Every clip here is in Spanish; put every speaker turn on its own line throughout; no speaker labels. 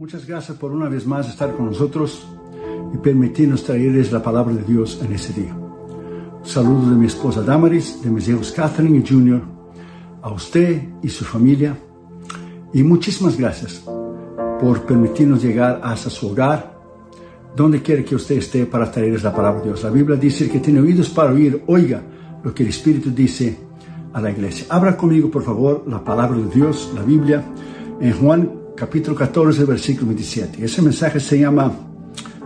Muchas gracias por una vez más estar con nosotros y permitirnos traerles la palabra de Dios en este día. Saludos de mi esposa Damaris, de mis hijos Catherine y Junior, a usted y su familia. Y muchísimas gracias por permitirnos llegar hasta su hogar, donde quiera que usted esté para traerles la palabra de Dios. La Biblia dice que tiene oídos para oír, oiga lo que el Espíritu dice a la iglesia. Abra conmigo, por favor, la palabra de Dios, la Biblia, en Juan capítulo 14, versículo 27. Ese mensaje se llama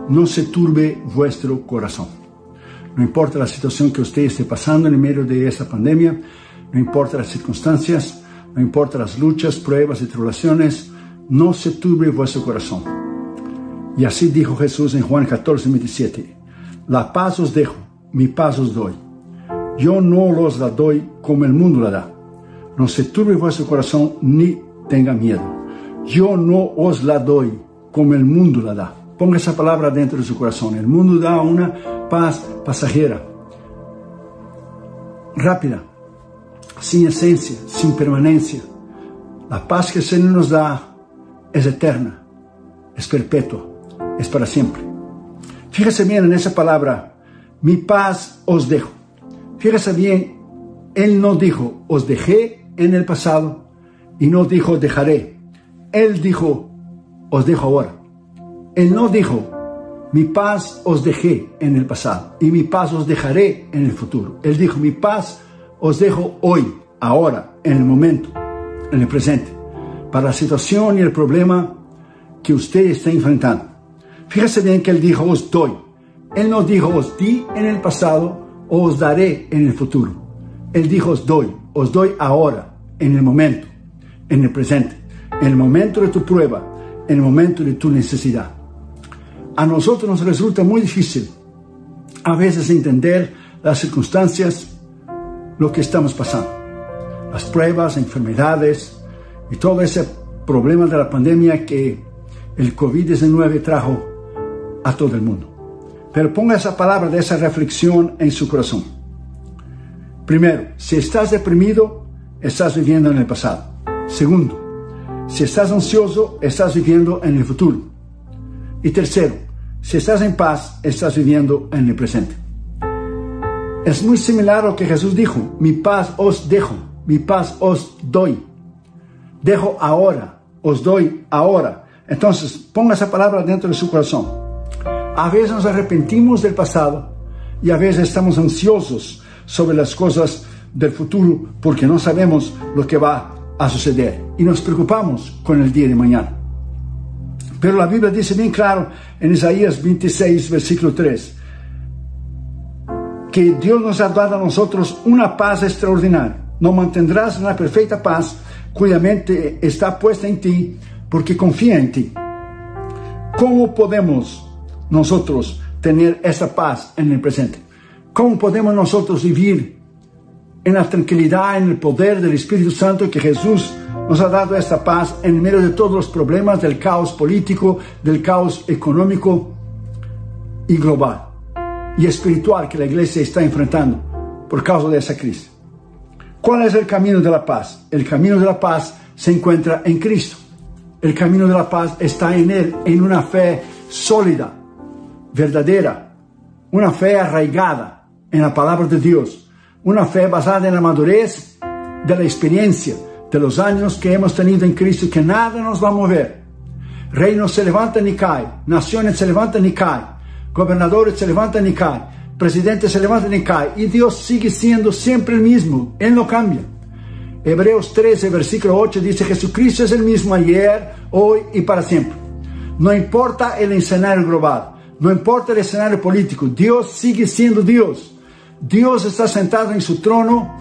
No se turbe vuestro corazón. No importa la situación que usted esté pasando en medio de esta pandemia, no importa las circunstancias, no importa las luchas, pruebas y tribulaciones, no se turbe vuestro corazón. Y así dijo Jesús en Juan 14, 27. La paz os dejo, mi paz os doy. Yo no los la doy como el mundo la da. No se turbe vuestro corazón ni tenga miedo yo no os la doy como el mundo la da. Ponga esa palabra dentro de su corazón. El mundo da una paz pasajera, rápida, sin esencia, sin permanencia. La paz que el Señor nos da es eterna, es perpetua, es para siempre. Fíjese bien en esa palabra, mi paz os dejo. Fíjese bien, Él no dijo, os dejé en el pasado y no dijo, dejaré él dijo, os dejo ahora. Él no dijo, mi paz os dejé en el pasado y mi paz os dejaré en el futuro. Él dijo, mi paz os dejo hoy, ahora, en el momento, en el presente, para la situación y el problema que usted está enfrentando. Fíjese bien que Él dijo, os doy. Él no dijo, os di en el pasado o os daré en el futuro. Él dijo, os doy, os doy ahora, en el momento, en el presente en el momento de tu prueba, en el momento de tu necesidad. A nosotros nos resulta muy difícil a veces entender las circunstancias, lo que estamos pasando, las pruebas, enfermedades y todo ese problema de la pandemia que el COVID-19 trajo a todo el mundo. Pero ponga esa palabra de esa reflexión en su corazón. Primero, si estás deprimido, estás viviendo en el pasado. Segundo, si estás ansioso, estás viviendo en el futuro. Y tercero, si estás en paz, estás viviendo en el presente. Es muy similar a lo que Jesús dijo, mi paz os dejo, mi paz os doy. Dejo ahora, os doy ahora. Entonces, ponga esa palabra dentro de su corazón. A veces nos arrepentimos del pasado y a veces estamos ansiosos sobre las cosas del futuro porque no sabemos lo que va a suceder y nos preocupamos con el día de mañana. Pero la Biblia dice bien claro en Isaías 26, versículo 3, que Dios nos ha dado a nosotros una paz extraordinaria. No mantendrás una perfecta paz cuya mente está puesta en ti porque confía en ti. ¿Cómo podemos nosotros tener esa paz en el presente? ¿Cómo podemos nosotros vivir en la tranquilidad, en el poder del Espíritu Santo que Jesús nos ha dado esta paz en medio de todos los problemas del caos político, del caos económico y global y espiritual que la iglesia está enfrentando por causa de esa crisis. ¿Cuál es el camino de la paz? El camino de la paz se encuentra en Cristo. El camino de la paz está en Él, en una fe sólida, verdadera, una fe arraigada en la palabra de Dios una fe basada en la madurez de la experiencia, de los años que hemos tenido en Cristo, que nada nos va a mover. Reinos se levantan ni caen, naciones se levantan ni caen, gobernadores se levantan ni caen, presidentes se levantan ni caen, y Dios sigue siendo siempre el mismo, Él no cambia. Hebreos 13, versículo 8 dice, Jesucristo es el mismo ayer, hoy y para siempre. No importa el escenario global, no importa el escenario político, Dios sigue siendo Dios. Dios está sentado en su trono,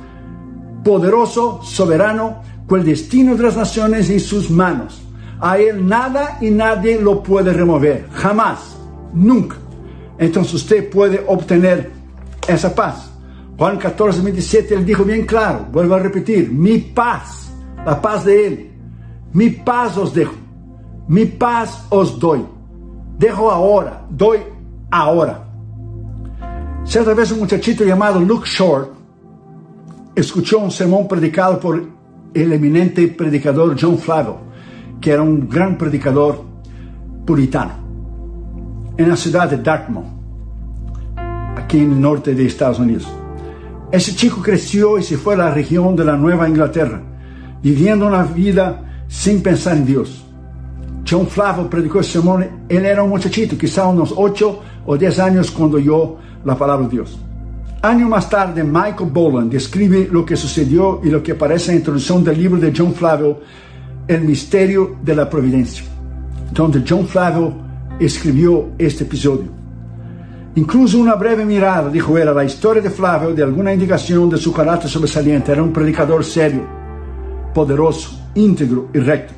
poderoso, soberano, con el destino de las naciones en sus manos. A Él nada y nadie lo puede remover, jamás, nunca. Entonces usted puede obtener esa paz. Juan 14, 27, Él dijo bien claro, vuelvo a repetir, mi paz, la paz de Él, mi paz os dejo, mi paz os doy. Dejo ahora, doy ahora. Cierta vez un muchachito llamado Luke Short escuchó un sermón predicado por el eminente predicador John Flavel, que era un gran predicador puritano en la ciudad de Dartmouth, aquí en el norte de Estados Unidos. Ese chico creció y se fue a la región de la Nueva Inglaterra, viviendo una vida sin pensar en Dios. John Flavio predicó el sermón, él era un muchachito, quizá unos 8 o 10 años cuando oyó la palabra de Dios. Año más tarde, Michael Boland describe lo que sucedió y lo que aparece en la introducción del libro de John Flavio, El misterio de la providencia, donde John Flavio escribió este episodio. Incluso una breve mirada, dijo él, a la historia de Flavio de alguna indicación de su carácter sobresaliente. Era un predicador serio, poderoso, íntegro y recto.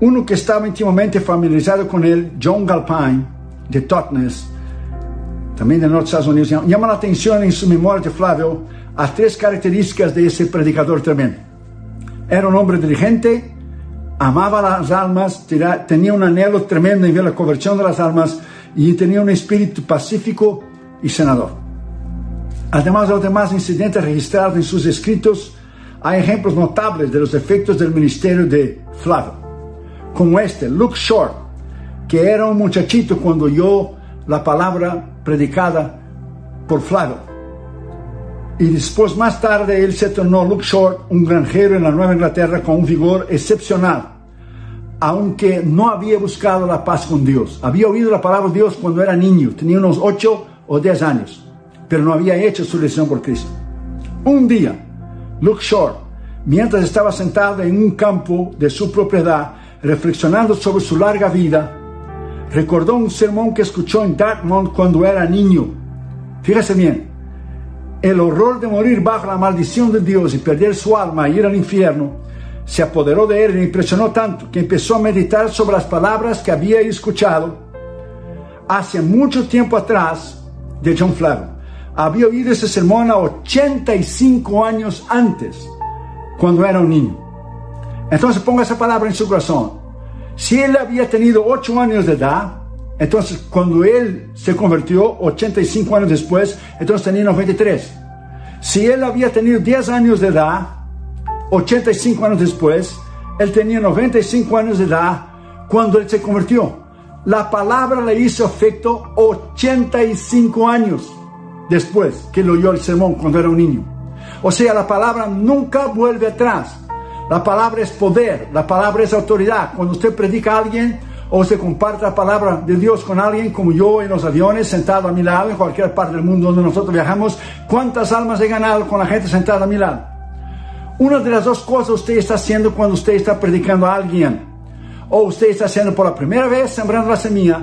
Uno que estaba íntimamente familiarizado con él, John Galpine, de Totnes, también del norte de Estados Unidos, llama la atención en su memoria de Flavio a tres características de ese predicador tremendo. Era un hombre diligente, amaba las almas, tenía un anhelo tremendo en ver la conversión de las almas y tenía un espíritu pacífico y senador. Además de los demás incidentes registrados en sus escritos, hay ejemplos notables de los efectos del ministerio de Flavio, como este, Luke Short, que era un muchachito cuando oyó la palabra predicada por Flavio. Y después, más tarde, él se tornó Luke Short, un granjero en la Nueva Inglaterra con un vigor excepcional, aunque no había buscado la paz con Dios. Había oído la palabra de Dios cuando era niño, tenía unos 8 o 10 años, pero no había hecho su decisión por Cristo. Un día, Luke Short, mientras estaba sentado en un campo de su propiedad, reflexionando sobre su larga vida, recordó un sermón que escuchó en Dartmouth cuando era niño. Fíjese bien, el horror de morir bajo la maldición de Dios y perder su alma y ir al infierno se apoderó de él y le impresionó tanto que empezó a meditar sobre las palabras que había escuchado hace mucho tiempo atrás de John Flavio. Había oído ese sermón a 85 años antes, cuando era un niño. Entonces ponga esa palabra en su corazón. Si él había tenido 8 años de edad, entonces cuando él se convirtió 85 años después, entonces tenía 93. Si él había tenido 10 años de edad, 85 años después, él tenía 95 años de edad cuando él se convirtió. La palabra le hizo efecto 85 años después que lo oyó el sermón cuando era un niño. O sea, la palabra nunca vuelve atrás. La palabra es poder, la palabra es autoridad. Cuando usted predica a alguien o se comparte la palabra de Dios con alguien, como yo en los aviones, sentado a mi lado, en cualquier parte del mundo donde nosotros viajamos, ¿cuántas almas he ganado con la gente sentada a mi lado? Una de las dos cosas usted está haciendo cuando usted está predicando a alguien. O usted está haciendo por la primera vez sembrando la semilla,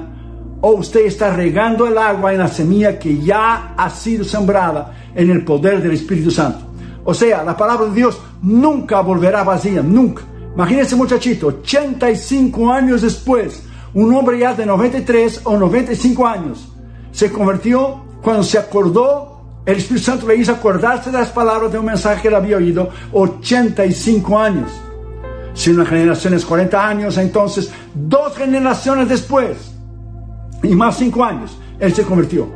o usted está regando el agua en la semilla que ya ha sido sembrada en el poder del Espíritu Santo. O sea, la palabra de Dios nunca volverá vacía, nunca. Imagínese muchachito, 85 años después, un hombre ya de 93 o 95 años, se convirtió cuando se acordó, el Espíritu Santo le hizo acordarse de las palabras de un mensaje que él había oído 85 años. Si una generación es 40 años, entonces dos generaciones después, y más 5 años, él se convirtió.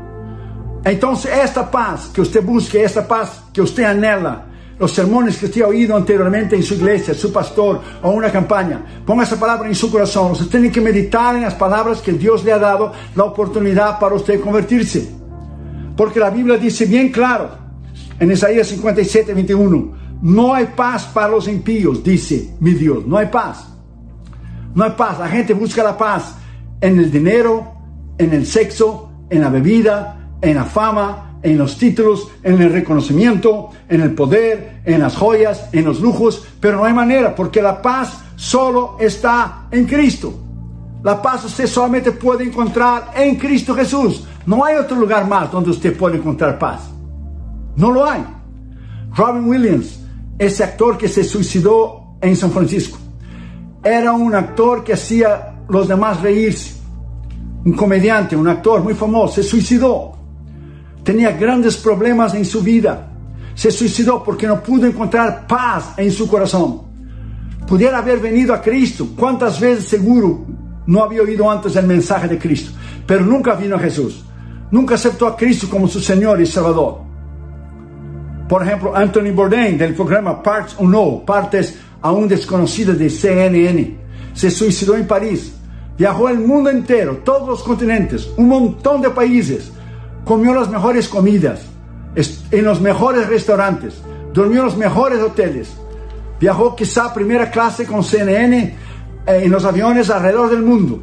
Entonces, esta paz que usted busque, esta paz que usted anhela, los sermones que usted ha oído anteriormente en su iglesia, su pastor o una campaña, ponga esa palabra en su corazón. Usted tiene que meditar en las palabras que Dios le ha dado la oportunidad para usted convertirse. Porque la Biblia dice bien claro en Isaías 57, 21, no hay paz para los impíos, dice mi Dios, no hay paz. No hay paz. La gente busca la paz en el dinero, en el sexo, en la bebida, en la fama, en los títulos, en el reconocimiento, en el poder, en las joyas, en los lujos, pero no hay manera, porque la paz solo está en Cristo. La paz usted solamente puede encontrar en Cristo Jesús. No hay otro lugar más donde usted puede encontrar paz. No lo hay. Robin Williams, ese actor que se suicidó en San Francisco, era un actor que hacía los demás reírse. Un comediante, un actor muy famoso, se suicidó tenía grandes problemas en su vida. Se suicidó porque no pudo encontrar paz en su corazón. Pudiera haber venido a Cristo. ¿Cuántas veces seguro no había oído antes el mensaje de Cristo? Pero nunca vino a Jesús. Nunca aceptó a Cristo como su Señor y Salvador. Por ejemplo, Anthony Bourdain del programa Parts Unknown, partes aún desconocidas de CNN, se suicidó en París viajó el mundo entero, todos los continentes, un montón de países, comió las mejores comidas, en los mejores restaurantes, durmió en los mejores hoteles, viajó quizá primera clase con CNN eh, en los aviones alrededor del mundo,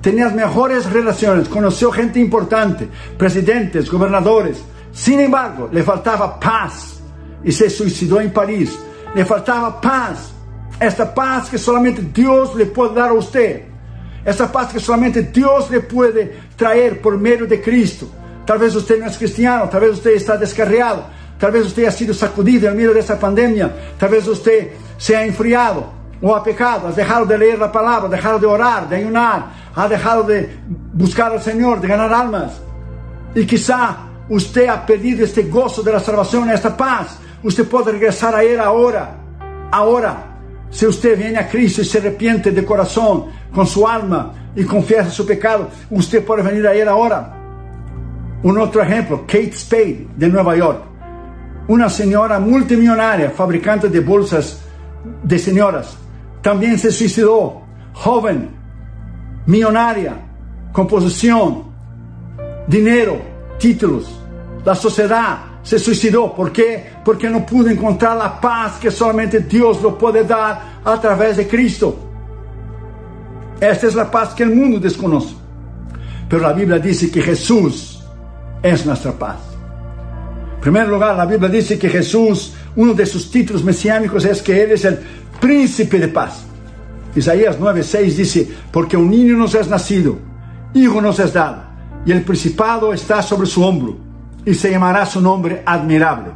tenía las mejores relaciones, conoció gente importante, presidentes, gobernadores, sin embargo, le faltaba paz y se suicidó en París. Le faltaba paz, esta paz que solamente Dios le puede dar a usted. Esta paz que solamente Dios le puede traer por medio de Cristo. Tal vez usted no es cristiano, tal vez usted está descarriado, tal vez usted ha sido sacudido en medio de esta pandemia, tal vez usted se enfriado o ha pecado, ha dejado de leer la palabra, ha dejado de orar, de ayunar, ha dejado de buscar al Señor, de ganar almas. Y quizá usted ha perdido este gozo de la salvación, esta paz. Usted puede regresar a Él ahora, ahora. Si usted viene a Cristo y se arrepiente de corazón, con su alma y confiesa su pecado, usted puede venir a Él ahora. Un otro ejemplo, Kate Spade de Nueva York, una señora multimillonaria, fabricante de bolsas de señoras, también se suicidó, joven, millonaria, composición, dinero, títulos. La sociedad se suicidó. ¿Por qué? Porque no pudo encontrar la paz que solamente Dios lo puede dar a través de Cristo. Esta es la paz que el mundo desconoce. Pero la Biblia dice que Jesús es nuestra paz. En primer lugar, la Biblia dice que Jesús, uno de sus títulos mesiánicos es que Él es el príncipe de paz. Isaías 9:6 dice, porque un niño nos es nacido, hijo nos es dado, y el principado está sobre su hombro, y se llamará su nombre admirable.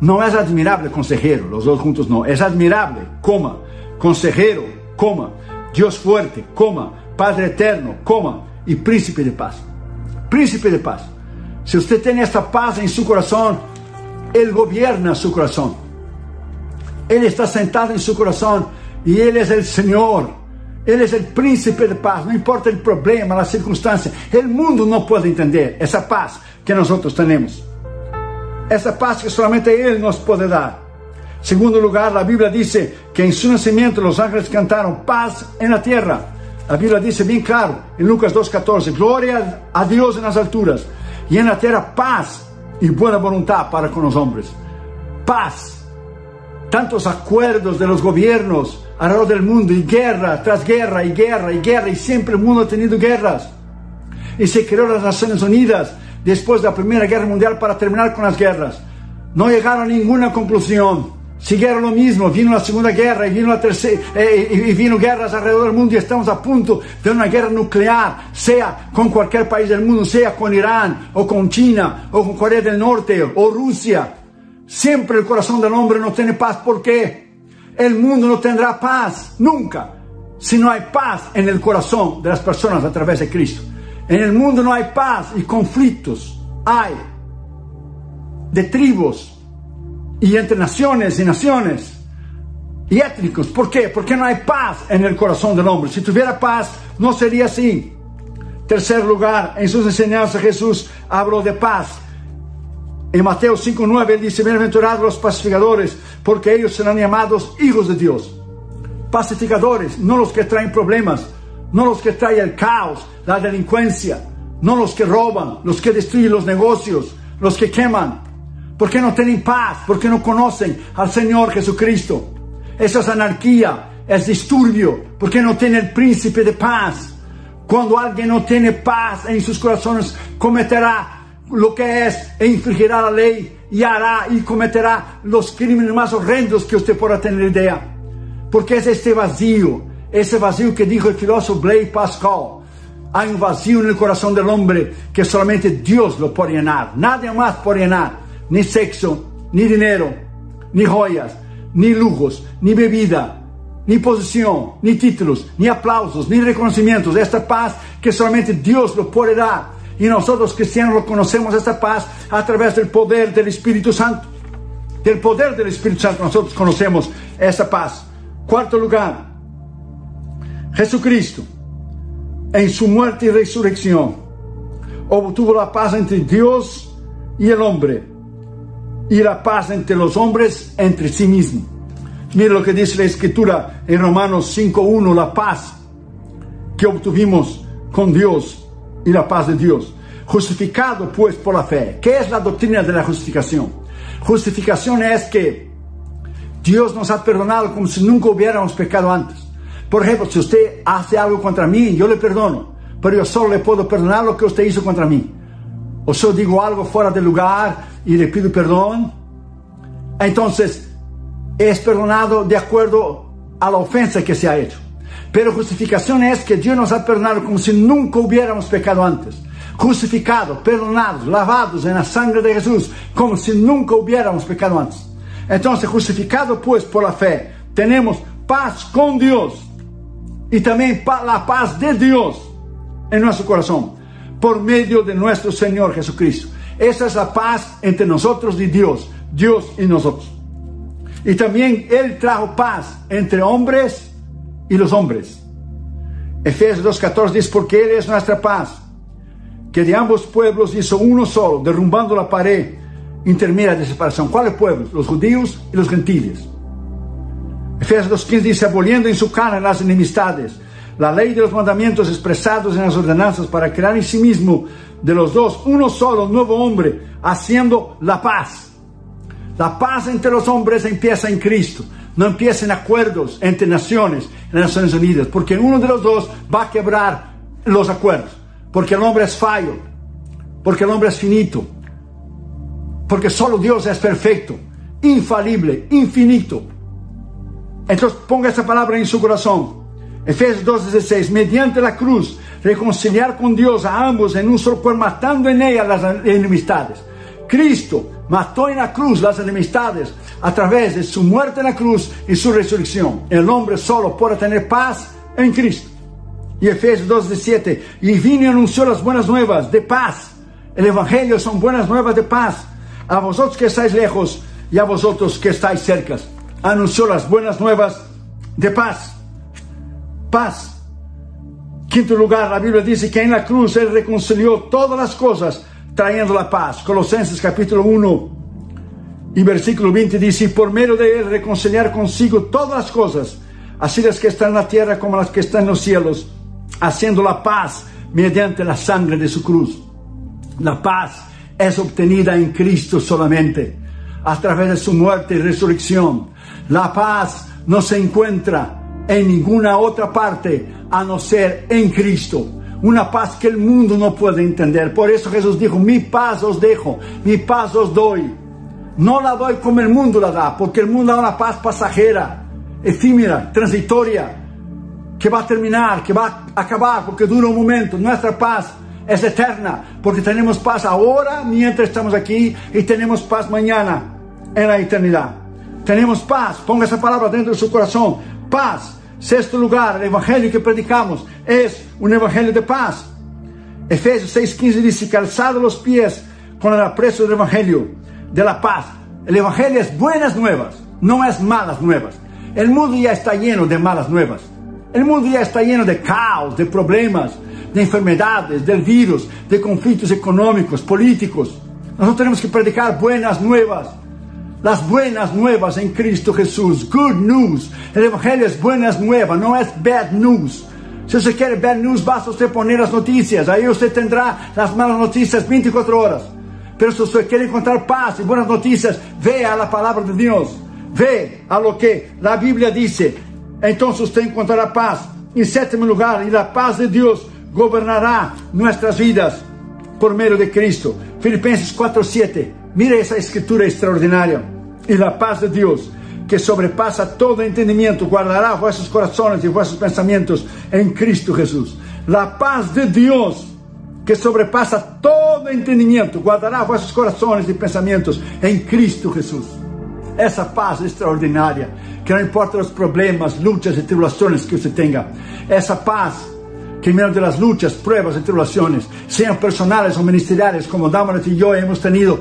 No es admirable consejero, los dos juntos no, es admirable, coma, consejero, coma, Dios fuerte, coma, Padre eterno, coma, y príncipe de paz. Príncipe de paz. Si usted tiene esta paz en su corazón, Él gobierna su corazón. Él está sentado en su corazón y Él es el Señor. Él es el príncipe de paz, no importa el problema, la circunstancia. El mundo no puede entender esa paz que nosotros tenemos. Esa paz que solamente Él nos puede dar. Segundo lugar, la Biblia dice que en su nacimiento los ángeles cantaron paz en la tierra. La Biblia dice bien claro en Lucas 2.14, gloria a Dios en las alturas y en la tierra paz y buena voluntad para con los hombres. Paz. Tantos acuerdos de los gobiernos alrededor del mundo y guerra tras guerra y guerra y guerra y siempre el mundo ha tenido guerras. Y se creó las Naciones Unidas después de la Primera Guerra Mundial para terminar con las guerras. No llegaron a ninguna conclusión. Siguieron lo mismo, vino la Segunda Guerra y vino la tercera, eh, y vino guerras alrededor del mundo y estamos a punto de una guerra nuclear, sea con cualquier país del mundo, sea con Irán o con China o con Corea del Norte o Rusia. Siempre el corazón del hombre no tiene paz. ¿Por qué? El mundo no tendrá paz nunca si no hay paz en el corazón de las personas a través de Cristo. En el mundo no hay paz y conflictos. Hay de tribus y entre naciones y naciones y étnicos. ¿Por qué? Porque no hay paz en el corazón del hombre. Si tuviera paz, no sería así. Tercer lugar, en sus enseñanzas Jesús habló de paz. En Mateo 5.9 él dice, bienaventurados los pacificadores, porque ellos serán llamados hijos de Dios. Pacificadores, no los que traen problemas, no los que traen el caos, la delincuencia, no los que roban, los que destruyen los negocios, los que queman, porque no tienen paz, porque no conocen al Señor Jesucristo. Esa es anarquía, es disturbio, porque no tiene el príncipe de paz. Cuando alguien no tiene paz en sus corazones, cometerá lo que es e infringirá la ley y hará y cometerá los crímenes más horrendos que usted pueda tener idea. Porque es este vacío, ese vacío que dijo el filósofo Blaise Pascal. Hay un vacío en el corazón del hombre que solamente Dios lo puede llenar. Nadie más puede llenar. Ni sexo, ni dinero, ni joyas, ni lujos, ni bebida, ni posición, ni títulos, ni aplausos, ni reconocimientos. Esta paz que solamente Dios lo puede dar. Y nosotros cristianos lo conocemos esta paz a través del poder del Espíritu Santo. Del poder del Espíritu Santo nosotros conocemos esta paz. Cuarto lugar, Jesucristo, en su muerte y resurrección, obtuvo la paz entre Dios y el hombre y la paz entre los hombres entre sí mismos. Mira lo que dice la escritura en Romanos 5.1, la paz que obtuvimos con Dios y la paz de Dios. Justificado pues por la fe. ¿Qué es la doctrina de la justificación? Justificación es que Dios nos ha perdonado como si nunca hubiéramos pecado antes. Por ejemplo, si usted hace algo contra mí, yo le perdono, pero yo solo le puedo perdonar lo que usted hizo contra mí. O yo digo algo fuera de lugar y le pido perdón, entonces es perdonado de acuerdo a la ofensa que se ha hecho. Pero justificación es que Dios nos ha perdonado como si nunca hubiéramos pecado antes. Justificados, perdonados, lavados en la sangre de Jesús, como si nunca hubiéramos pecado antes. Entonces, justificado pues por la fe, tenemos paz con Dios y también la paz de Dios en nuestro corazón por medio de nuestro Señor Jesucristo. Esa es la paz entre nosotros y Dios, Dios y nosotros. Y también Él trajo paz entre hombres y los hombres. Efesios 2.14 dice, porque Él es nuestra paz, que de ambos pueblos hizo uno solo, derrumbando la pared intermedia de separación. ¿Cuáles pueblos? Los judíos y los gentiles. Efesios 2.15 dice, aboliendo en su carne las enemistades, la ley de los mandamientos expresados en las ordenanzas para crear en sí mismo de los dos uno solo nuevo hombre, haciendo la paz la paz entre los hombres empieza en Cristo. No empieza en acuerdos entre naciones, en las Naciones Unidas, porque uno de los dos va a quebrar los acuerdos. Porque el hombre es fallo, porque el hombre es finito, porque solo Dios es perfecto, infalible, infinito. Entonces ponga esa palabra en su corazón. Efesios 2:16, mediante la cruz, reconciliar con Dios a ambos en un solo cuerpo, matando en ella las enemistades. Cristo mató en la cruz las enemistades a través de su muerte en la cruz y su resurrección. El hombre solo puede tener paz en Cristo. Y Efesios 2:17, y vino y anunció las buenas nuevas de paz. El Evangelio son buenas nuevas de paz. A vosotros que estáis lejos y a vosotros que estáis cerca. Anunció las buenas nuevas de paz. Paz. Quinto lugar, la Biblia dice que en la cruz Él reconcilió todas las cosas trayendo la paz. Colosenses capítulo 1 y versículo 20 dice, por medio de él reconciliar consigo todas las cosas, así las que están en la tierra como las que están en los cielos, haciendo la paz mediante la sangre de su cruz. La paz es obtenida en Cristo solamente, a través de su muerte y resurrección. La paz no se encuentra en ninguna otra parte a no ser en Cristo una paz que el mundo no puede entender. Por eso Jesús dijo, mi paz os dejo, mi paz os doy. No la doy como el mundo la da, porque el mundo da una paz pasajera, efímera, transitoria, que va a terminar, que va a acabar, porque dura un momento. Nuestra paz es eterna, porque tenemos paz ahora mientras estamos aquí y tenemos paz mañana en la eternidad. Tenemos paz, ponga esa palabra dentro de su corazón, paz Sexto lugar, el evangelio que predicamos es un evangelio de paz. Efesios 6:15 dice, calzado los pies con el aprecio del evangelio de la paz. El evangelio es buenas nuevas, no es malas nuevas. El mundo ya está lleno de malas nuevas. El mundo ya está lleno de caos, de problemas, de enfermedades, del virus, de conflictos económicos, políticos. Nosotros tenemos que predicar buenas nuevas las buenas nuevas en Cristo Jesús. Good news. El Evangelio es buenas nuevas, no es bad news. Si usted quiere bad news, basta usted poner las noticias. Ahí usted tendrá las malas noticias 24 horas. Pero si usted quiere encontrar paz y buenas noticias, vea la palabra de Dios. Ve a lo que la Biblia dice. Entonces usted encontrará paz. En séptimo lugar, y la paz de Dios gobernará nuestras vidas por medio de Cristo. Filipenses 4:7. Mire esa escritura extraordinaria. Y la paz de Dios, que sobrepasa todo entendimiento, guardará vuestros corazones y vuestros pensamientos en Cristo Jesús. La paz de Dios, que sobrepasa todo entendimiento, guardará vuestros corazones y pensamientos en Cristo Jesús. Esa paz extraordinaria, que no importa los problemas, luchas y tribulaciones que usted tenga. Esa paz que en medio de las luchas, pruebas y tribulaciones, sean personales o ministeriales, como Damaret y yo hemos tenido,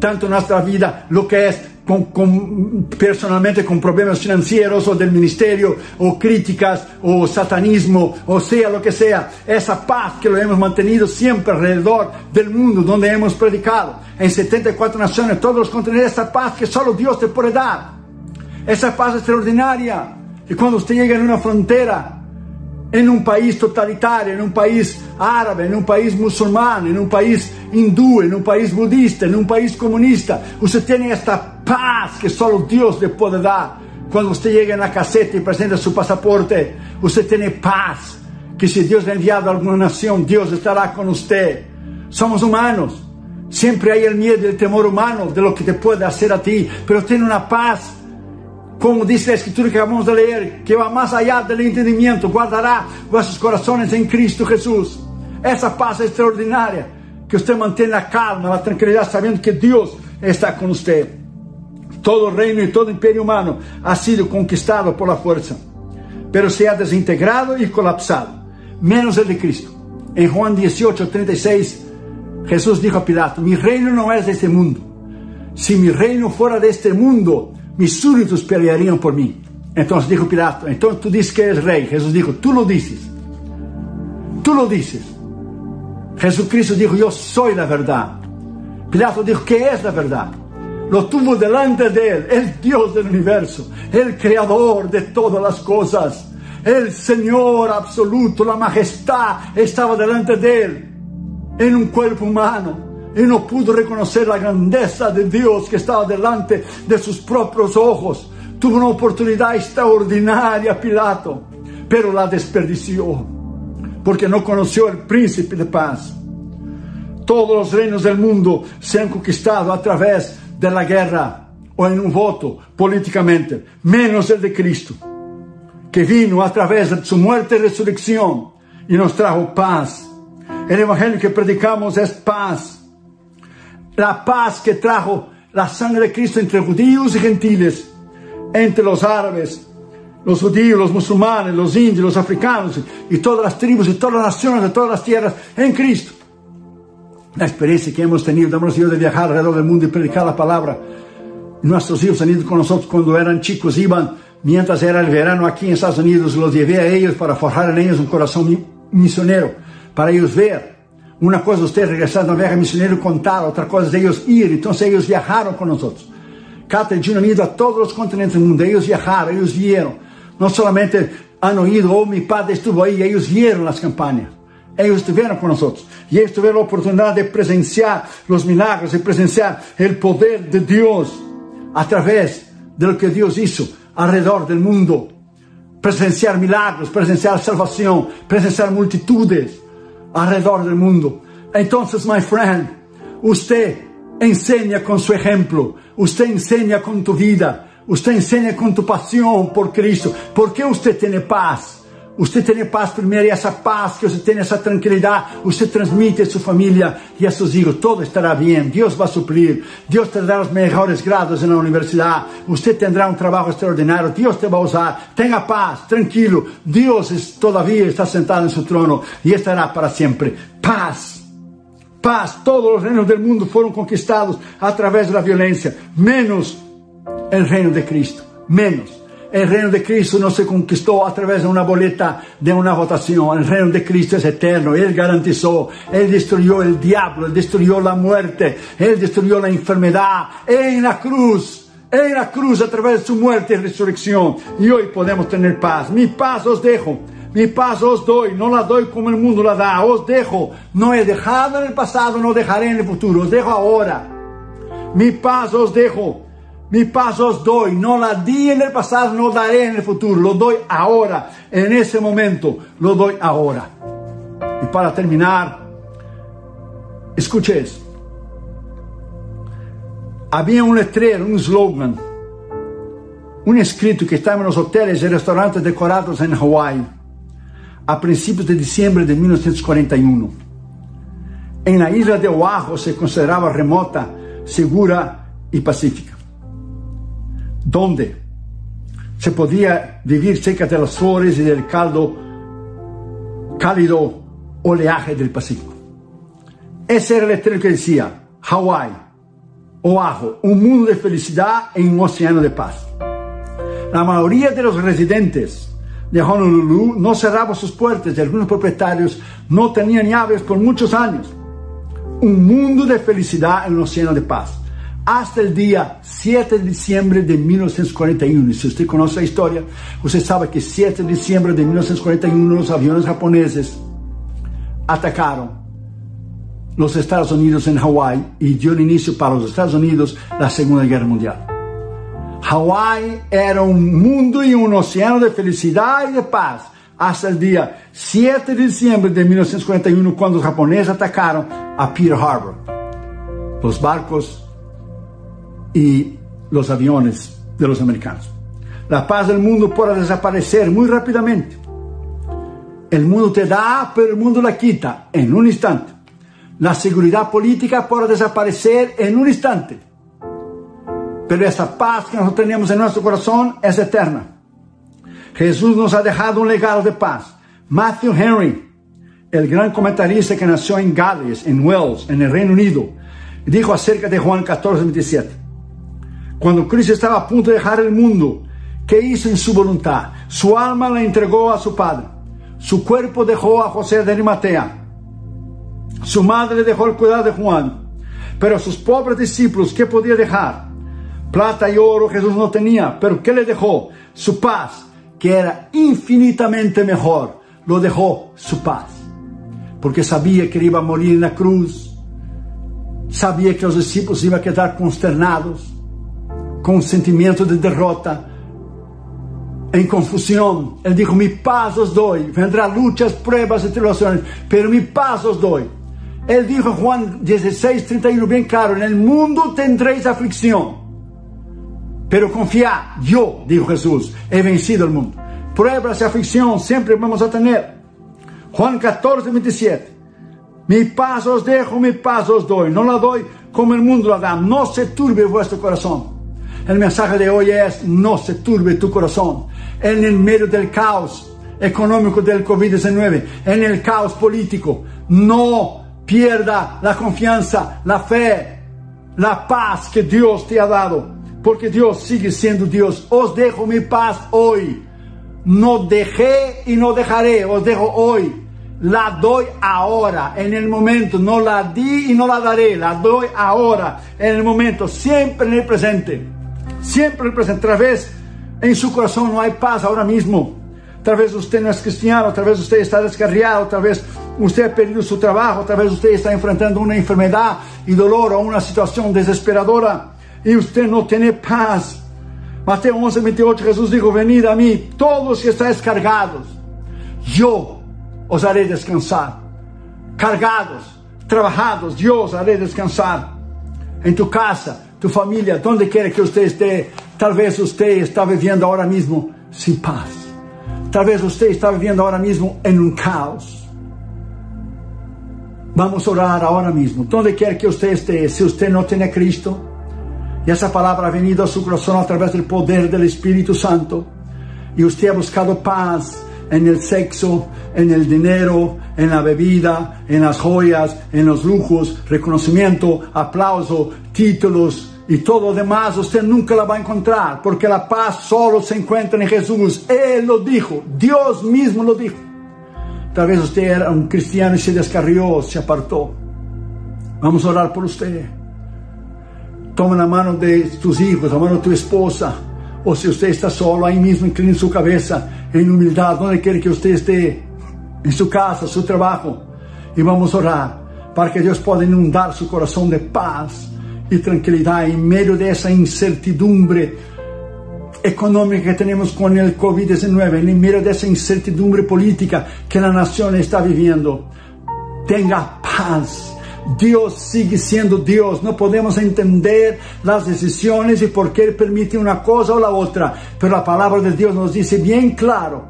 tanto en nuestra vida, lo que es personalmente con problemas financieros o del ministerio, o críticas, o satanismo, o sea lo que sea, esa paz que lo hemos mantenido siempre alrededor del mundo donde hemos predicado, en 74 naciones, todos los continentes, esa paz que solo Dios te puede dar, esa paz extraordinaria, y cuando usted llega en una frontera, em um país totalitário, em um país árabe, em um país muçulmano, em um país hindu, em um país budista, em um país comunista. Você tem esta paz que só Deus lhe pode dar. Quando você chega na caseta e apresenta seu passaporte, você tem paz. Que se Deus lhe enviado a alguma nação, Deus estará com você. Somos humanos. Sempre há o medo e o temor humano de lo que te pode fazer a ti, pero tem uma paz como dice la escritura que acabamos de leer, que va más allá del entendimiento, guardará vuestros corazones en Cristo Jesús. Esa paz extraordinaria, que usted mantiene la calma, la tranquilidad, sabiendo que Dios está con usted. Todo reino y todo imperio humano ha sido conquistado por la fuerza, pero se ha desintegrado y colapsado, menos el de Cristo. En Juan 18, 36, Jesús dijo a Pilato, mi reino no es de este mundo. Si mi reino fuera de este mundo, mis súbditos pelearían por mí. Entonces dijo Pilato, entonces tú dices que eres rey. Jesús dijo, tú lo dices. Tú lo dices. Jesucristo dijo, yo soy la verdad. Pilato dijo, ¿qué es la verdad? Lo tuvo delante de él, el Dios del universo, el creador de todas las cosas, el Señor absoluto, la majestad estaba delante de él en un cuerpo humano y no pudo reconocer la grandeza de Dios que estaba delante de sus propios ojos. Tuvo una oportunidad extraordinaria Pilato, pero la desperdició porque no conoció el príncipe de paz. Todos los reinos del mundo se han conquistado a través de la guerra o en un voto políticamente, menos el de Cristo, que vino a través de su muerte y resurrección y nos trajo paz. El evangelio que predicamos es paz la paz que trajo la sangre de Cristo entre judíos y gentiles, entre los árabes, los judíos, los musulmanes, los indios, los africanos y todas las tribus y todas las naciones de todas las tierras en Cristo. La experiencia que hemos tenido, hemos tenido de viajar alrededor del mundo y predicar la palabra. Nuestros hijos han ido con nosotros cuando eran chicos, iban, mientras era el verano aquí en Estados Unidos, los llevé a ellos para forjar en ellos un corazón misionero, para ellos ver una cosa usted regresar de una viaje misionero contar, otra cosa es ellos ir. Entonces ellos viajaron con nosotros. Cata y Gino han ido a todos los continentes del mundo. Ellos viajaron, ellos vieron. No solamente han oído, oh, mi padre estuvo ahí, ellos vieron las campañas. Ellos estuvieron con nosotros y ellos tuvieron la oportunidad de presenciar los milagros, de presenciar el poder de Dios a través de lo que Dios hizo alrededor del mundo. Presenciar milagros, presenciar salvación, presenciar multitudes alrededor del mundo. Entonces, my friend, usted enseña con su ejemplo, usted enseña con tu vida, usted enseña con tu pasión por Cristo. ¿Por qué usted tiene paz? Usted tiene paz primero y esa paz que usted tiene, esa tranquilidad, usted transmite a su familia y a sus hijos. Todo estará bien, Dios va a suplir, Dios tendrá los mejores grados en la universidad, usted tendrá un trabajo extraordinario, Dios te va a usar. Tenga paz, tranquilo, Dios es, todavía está sentado en su trono y estará para siempre. Paz. Paz, todos los reinos del mundo fueron conquistados a través de la menos el reino de Cristo, menos. El reino de Cristo no se conquistó a través de una boleta, de una votación. El reino de Cristo es eterno. Él garantizó, Él destruyó el diablo, Él destruyó la muerte, Él destruyó la enfermedad en la cruz. En la cruz a través de su muerte y resurrección. Y hoy podemos tener paz. Mi paz os dejo. Mi paz os doy, no la doy como el mundo la da, os dejo. No he dejado en el pasado, no dejaré en el futuro, os dejo ahora. Mi paz os dejo. Mi paz os doy, no la di en el pasado, no daré en el futuro, lo doy ahora, en ese momento, lo doy ahora. Y para terminar, escuches, había un letrero, un slogan, un escrito que estaba en los hoteles y restaurantes decorados en Hawái a principios de diciembre de 1941. En la isla de Oahu se consideraba remota, segura y pacífica donde se podía vivir cerca de las flores y del caldo, cálido oleaje del Pacífico. Ese era el letrero que decía, Hawái, Oahu, un mundo de felicidad en un océano de paz. La mayoría de los residentes de Honolulu no cerraban sus puertas y algunos propietarios no tenían llaves por muchos años. Un mundo de felicidad en un océano de paz. Hasta el día 7 de diciembre de 1941. Y si usted conoce la historia, usted sabe que 7 de diciembre de 1941 los aviones japoneses atacaron los Estados Unidos en Hawái y dio inicio para los Estados Unidos la Segunda Guerra Mundial. Hawái era un mundo y un océano de felicidad y de paz hasta el día 7 de diciembre de 1941 cuando los japoneses atacaron a Pearl Harbor. Los barcos y los aviones de los americanos. La paz del mundo puede desaparecer muy rápidamente. El mundo te da, pero el mundo la quita en un instante. La seguridad política puede desaparecer en un instante. Pero esa paz que nosotros tenemos en nuestro corazón es eterna. Jesús nos ha dejado un legado de paz. Matthew Henry, el gran comentarista que nació en Gales, en Wales, en el Reino Unido, dijo acerca de Juan 14, 27. Cuando Cristo estaba a punto de dejar el mundo, ¿qué hizo en su voluntad? Su alma la entregó a su Padre. Su cuerpo dejó a José de Arimatea. Su madre dejó el cuidado de Juan. Pero sus pobres discípulos, ¿qué podía dejar? Plata y oro Jesús no tenía, pero ¿qué le dejó? Su paz, que era infinitamente mejor. Lo dejó su paz. Porque sabía que iba a morir en la cruz. Sabía que los discípulos iban a quedar consternados com um sentimento de derrota, em confusão. Ele dijo: Mi paz os doy. Vendrá lutas, pruebas e tribulações, pero mi paz os doy. Ele dijo Juan 16, 31, bem claro: En el mundo tendréis aflicção, pero confía, yo, dijo Jesús, he vencido el mundo. Pruebas y aflicción siempre vamos a tener. Juan 14, 27. Mi paz os dejo, mi paz os doy. No la doy como el mundo la da. No se turbe vuestro corazón. El mensaje de hoy es, no se turbe tu corazón. En el medio del caos económico del COVID-19, en el caos político, no pierda la confianza, la fe, la paz que Dios te ha dado, porque Dios sigue siendo Dios. Os dejo mi paz hoy. No dejé y no dejaré, os dejo hoy. La doy ahora, en el momento. No la di y no la daré. La doy ahora, en el momento, siempre en el presente. Siempre presente. Tal vez en su corazón no hay paz ahora mismo. Tal vez usted no es cristiano, tal vez usted está descarriado, tal vez usted ha perdido su trabajo, tal vez usted está enfrentando una enfermedad y dolor o una situación desesperadora y usted no tiene paz. Mateo 11, 28, Jesús dijo, venid a mí, todos que estáis cargados, yo os haré descansar. Cargados, trabajados, yo os haré descansar. En tu casa, tu familia, donde quiera que usted esté, tal vez usted está viviendo ahora mismo sin paz. Tal vez usted está viviendo ahora mismo en un caos. Vamos a orar ahora mismo. Donde quiera que usted esté, si usted no tiene Cristo, y esa palabra ha venido a su corazón a través del poder del Espíritu Santo, y usted ha buscado paz en el sexo, en el dinero, en la bebida, en las joyas, en los lujos, reconocimiento, aplauso, títulos, y todo lo demás usted nunca la va a encontrar, porque la paz solo se encuentra en Jesús. Él lo dijo, Dios mismo lo dijo. Tal vez usted era un cristiano y se descarrió, se apartó. Vamos a orar por usted. Toma la mano de tus hijos, la mano de tu esposa. O si usted está solo, ahí mismo incline su cabeza en humildad, donde quiere que usted esté, en su casa, su trabajo. Y vamos a orar para que Dios pueda inundar su corazón de paz e tranquilidade em meio dessa incertidumbre econômica que temos com o Covid-19, em meio dessa incertidumbre política que a nação está vivendo. Tenha paz. Deus sigue sendo Deus. Não podemos entender as decisões e por que Ele permite uma coisa ou a outra, mas a palavra de Deus nos diz bem claro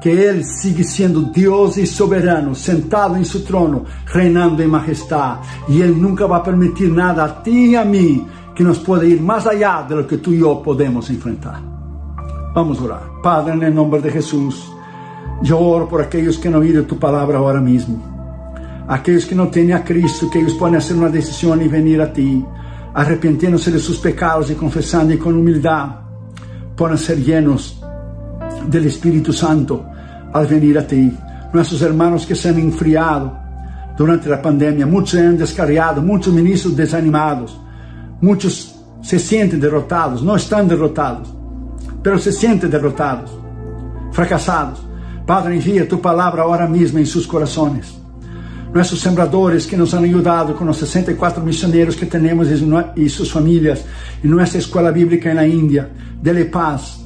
que Ele sigue sendo Deus e soberano, sentado em seu trono, reinando em majestade. E Ele nunca vai permitir nada a ti e a mim que nos pueda ir mais allá de lo que tu e eu podemos enfrentar. Vamos orar. Padre, en el nombre de Jesús, yo oro por aquellos que no oíram tu palabra ahora mismo. Aquellos que no tienen a Cristo, que ellos puedan hacer una decisión y venir a ti, arrepintiéndose de sus pecados y confesando y con humildad, puedan ser llenos del Espíritu Santo al venir a ti. Nuestros hermanos que se han enfriado durante la pandemia, muchos se han descarriado, muchos ministros desanimados, Muchos se sienten derrotados, no están derrotados, pero se sienten derrotados, fracasados. Padre, envía tu palabra ahora mismo en sus corazones. Nuestros sembradores que nos han ayudado con los 64 misioneros que tenemos y sus familias en nuestra escuela bíblica en la India. Dele paz.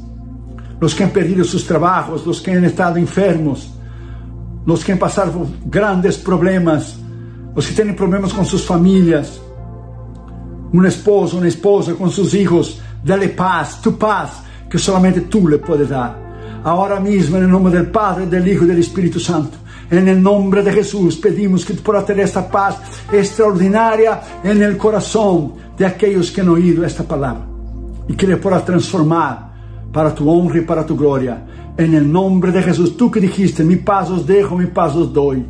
Los que han perdido sus trabajos, los que han estado enfermos, los que han pasado por grandes problemas, los que tienen problemas con sus familias, un esposo, una esposa con sus hijos, dale paz, tu paz, que solamente tú le puedes dar. Ahora mismo, en el nombre del Padre, del Hijo y del Espíritu Santo, en el nombre de Jesús, pedimos que tú puedas tener esta paz extraordinaria en el corazón de aquellos que han oído esta palabra y que le puedas transformar para tu honra y para tu gloria. En el nombre de Jesús, tú que dijiste, mi paz os dejo, mi paz os doy.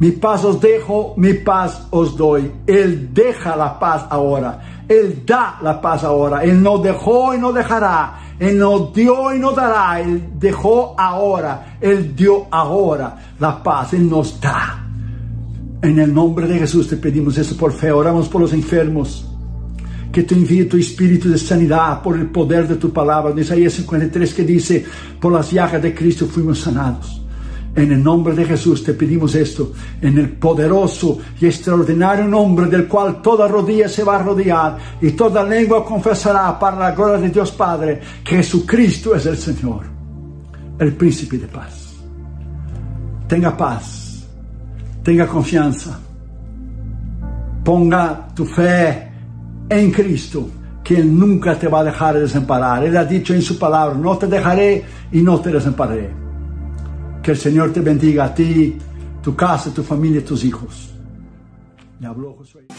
Mi paz os dejo, mi paz os doy. Él deja la paz ahora. Él da la paz ahora. Él no dejó y no dejará. Él no dio y no dará. Él dejó ahora. Él dio ahora la paz. Él nos da. En el nombre de Jesús te pedimos eso por fe. Oramos por los enfermos. Que tú envíe tu espíritu de sanidad por el poder de tu palabra. En Isaías 53 que dice, por las llagas de Cristo fuimos sanados. En el nombre de Jesús te pedimos esto, en el poderoso y extraordinario nombre del cual toda rodilla se va a rodear y toda lengua confesará para la gloria de Dios Padre que Jesucristo es el Señor, el príncipe de paz. Tenga paz, tenga confianza, ponga tu fe en Cristo que Él nunca te va a dejar desamparar. Él ha dicho en su palabra, no te dejaré y no te desampararé. Que el Señor te bendiga a ti, tu casa, tu familia, tus hijos. Le habló Josué.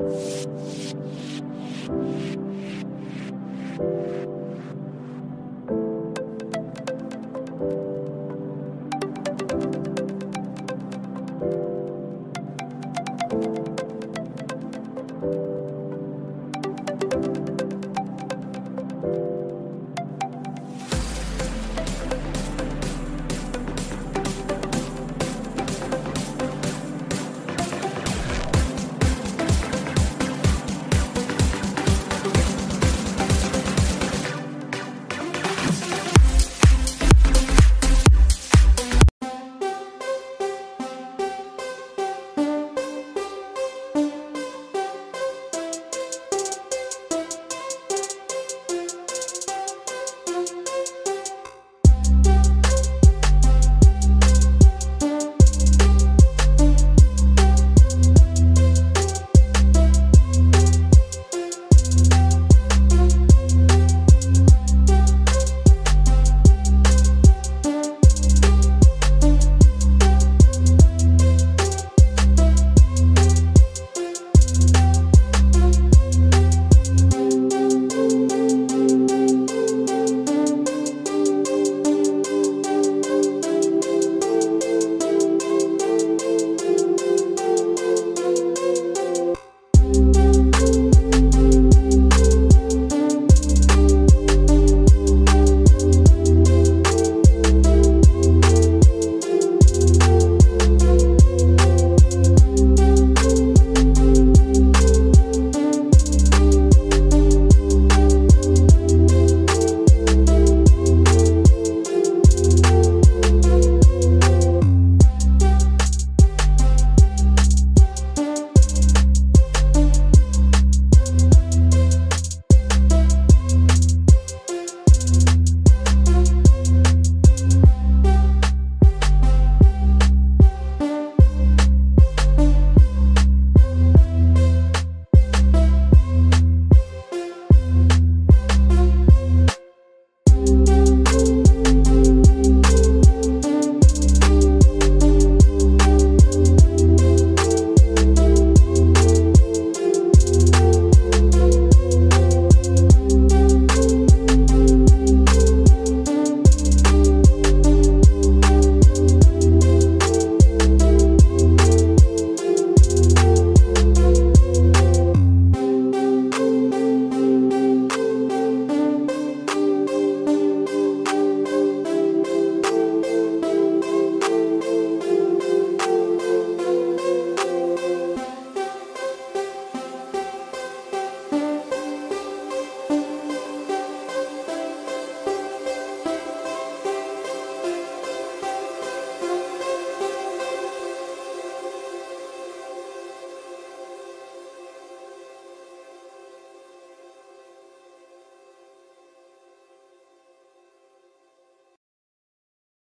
フフフ。